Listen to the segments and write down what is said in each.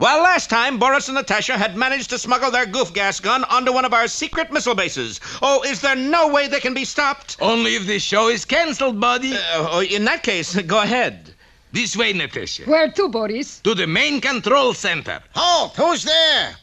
Well, last time, Boris and Natasha had managed to smuggle their goof gas gun onto one of our secret missile bases. Oh, is there no way they can be stopped? Only if the show is cancelled, buddy. Uh, oh, in that case, go ahead. This way, Natasha. Where to, Boris? To the main control center. Halt! Who's there?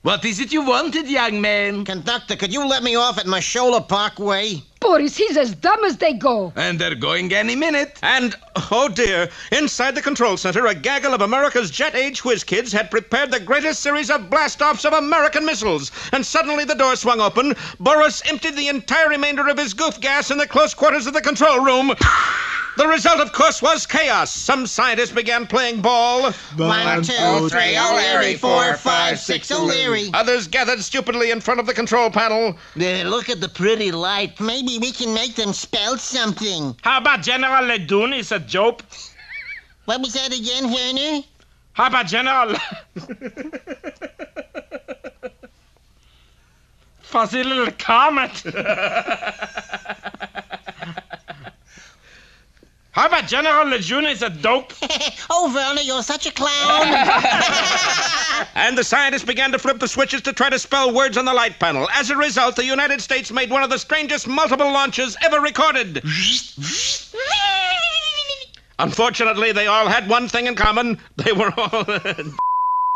What is it you wanted, young man? Conductor, could you let me off at Mosholu Parkway? Boris, he's as dumb as they go. And they're going any minute. And, oh dear, inside the control center, a gaggle of America's jet age whiz kids had prepared the greatest series of blast offs of American missiles. And suddenly the door swung open. Boris emptied the entire remainder of his goof gas in the close quarters of the control room. The result, of course, was chaos. Some scientists began playing ball. One, two, three, O'Leary. Four, five, six, O'Leary. Others gathered stupidly in front of the control panel. There, look at the pretty light. Maybe we can make them spell something. How about General Ledoux is a joke? What was that again, Werner? How about General... Fuzzy little comet. How about General Lejeune is a dope? oh, Werner, you're such a clown. And the scientists began to flip the switches to try to spell words on the light panel. As a result, the United States made one of the strangest multiple launches ever recorded. Unfortunately, they all had one thing in common. They were all.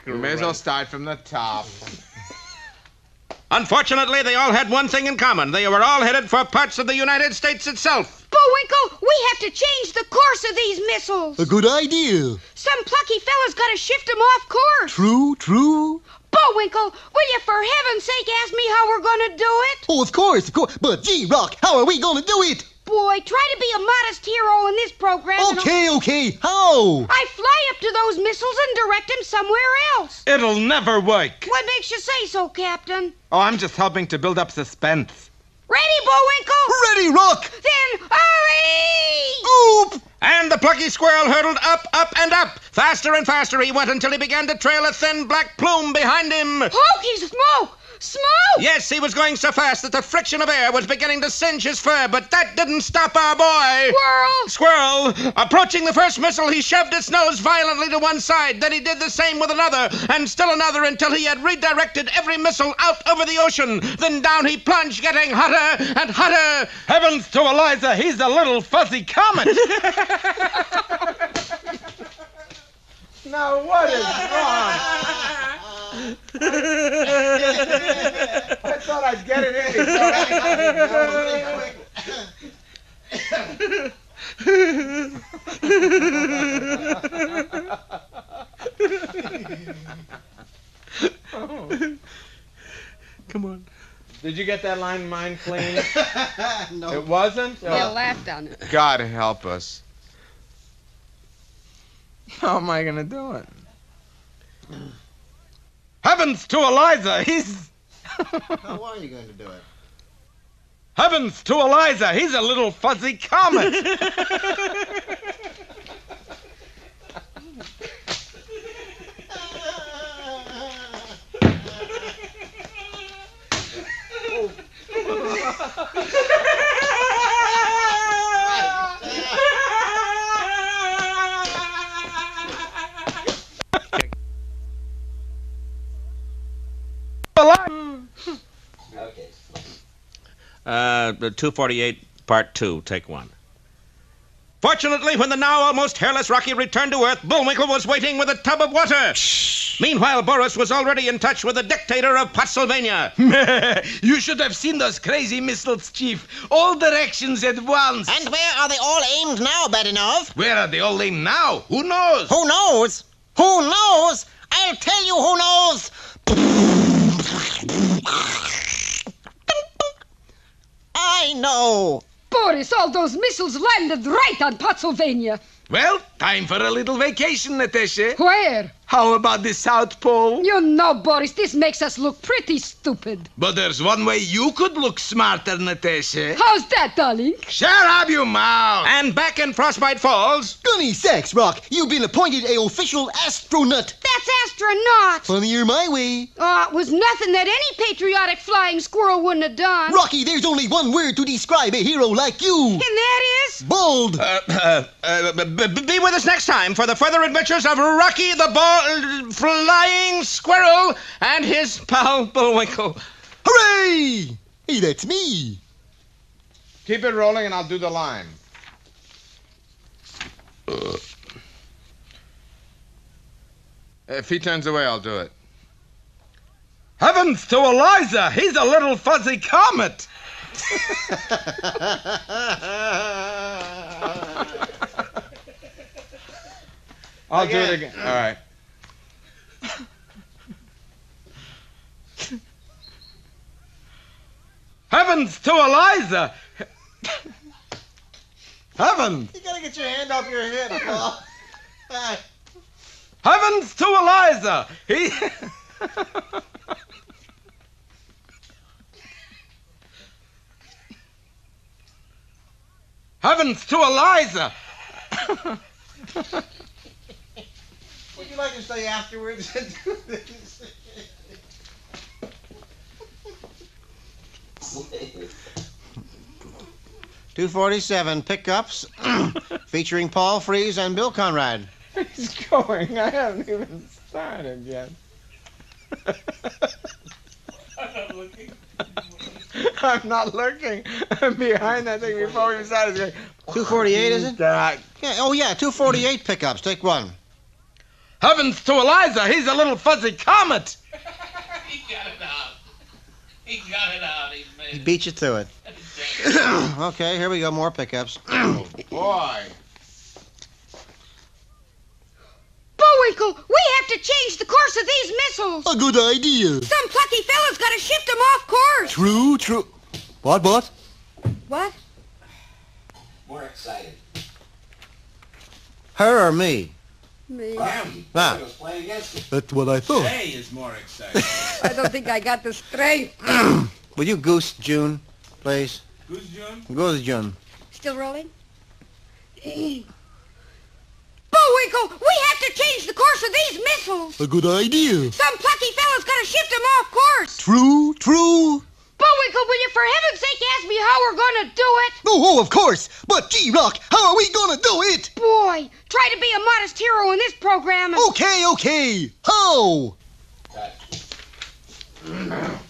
We may as well start from the top. Unfortunately, they all had one thing in common. They were all headed for parts of the United States itself. Bullwinkle, we have to change the course of these missiles. A good idea. Some plucky fella's got to shift them off course. True, true. Bullwinkle, will you for heaven's sake ask me how we're going to do it? Oh, of course, of course. But gee, Rock, how are we going to do it? Boy, try to be a modest hero in this program. Okay, okay. How? I fly up to those missiles and direct them somewhere else. It'll never work. What makes you say so, Captain? Oh, I'm just helping to build up suspense. Ready, Bullwinkle? Ready, Rock. Then hurry! Oop! And the plucky squirrel hurtled up, up, and up. Faster and faster he went until he began to trail a thin black plume behind him. Hokey smoke! Smoke! Oh! Yes, he was going so fast that the friction of air was beginning to singe his fur, but that didn't stop our boy. Squirrel! Squirrel, approaching the first missile, he shoved its nose violently to one side. Then he did the same with another, and still another, until he had redirected every missile out over the ocean. Then down he plunged, getting hotter and hotter. Heavens to Eliza, he's a little fuzzy comet. now, what is wrong? I thought I'd get it in. Come on. Did you get that line mind clean? no. It wasn't? They Oh, laughed on it. God help us. How am I gonna do it? Heavens to Eliza, he's How are you going to do it? heavens to Eliza, he's a little fuzzy comet. Uh, the 248, part two, take one. Fortunately, when the now almost hairless Rocky returned to Earth, Bullwinkle was waiting with a tub of water. Meanwhile, Boris was already in touch with the dictator of Pennsylvania. you should have seen those crazy missiles, Chief. All directions at once. And where are they all aimed now, Badenov? Where are they all aimed now? Who knows? Who knows? Who knows? I'll tell you who knows. I know. Boris, all those missiles landed right on Pennsylvania. Well, time for a little vacation, Natasha. Where? How about the South Pole? You know, Boris, this makes us look pretty stupid. But there's one way you could look smarter, Natasha. How's that, darling? Shut up, you mouth! And back in Frostbite Falls, Gunny Sacks, Rock, you've been appointed a official astronaut. That's astronaut. Funnier my way. Oh, it was nothing that any patriotic flying squirrel wouldn't have done. Rocky, there's only one word to describe a hero like you. And that is? Bold. Uh, uh, uh, b- b- be with us next time for the further adventures of Rocky the Ball Flying Squirrel and his pal Bullwinkle. Hooray! Hey, that's me. Keep it rolling and I'll do the line. Uh, if he turns away, I'll do it. Heavens to Eliza! He's a little fuzzy comet! I'll do it again. All right. Heavens to Eliza! Heavens! You gotta get your hand off your head, Paul. Heavens to Eliza! He. Heavens to Eliza! Would you like to stay afterwards and do this? Two forty-seven pickups, featuring Paul Frees and Bill Conrad. He's going. I haven't even started yet. I'm not looking. I'm not looking. I'm behind that thing before we started. Going, Two forty-eight, is it? Doc. Yeah. Oh yeah, two forty-eight pickups. Take one. Heavens to Eliza! He's a little fuzzy comet! He got it out. He got it out. He made He it. beat you to it. okay, here we go. More pickups. Boy. Bullwinkle, we have to change the course of these missiles. A good idea. Some plucky fella's got to shift them off course. True, true. What, what? What? More excited. Her or me? Me. Him. Ah. I was playing against him. That's what I thought. Jay is more excited. I don't think I got the strength. Will you goose June, please? Goose June? Goose June. Still rolling? Bullwinkle, we have to change the course of these missiles. A good idea. Some plucky fella's got to shift them off course. True, true. Bullwinkle, will you for heaven's sake ask me how we're gonna do it? Oh, oh, of course. But G-Rock, how are we gonna do it? Boy, try to be a modest hero in this program. and- Okay, okay. How? Cut.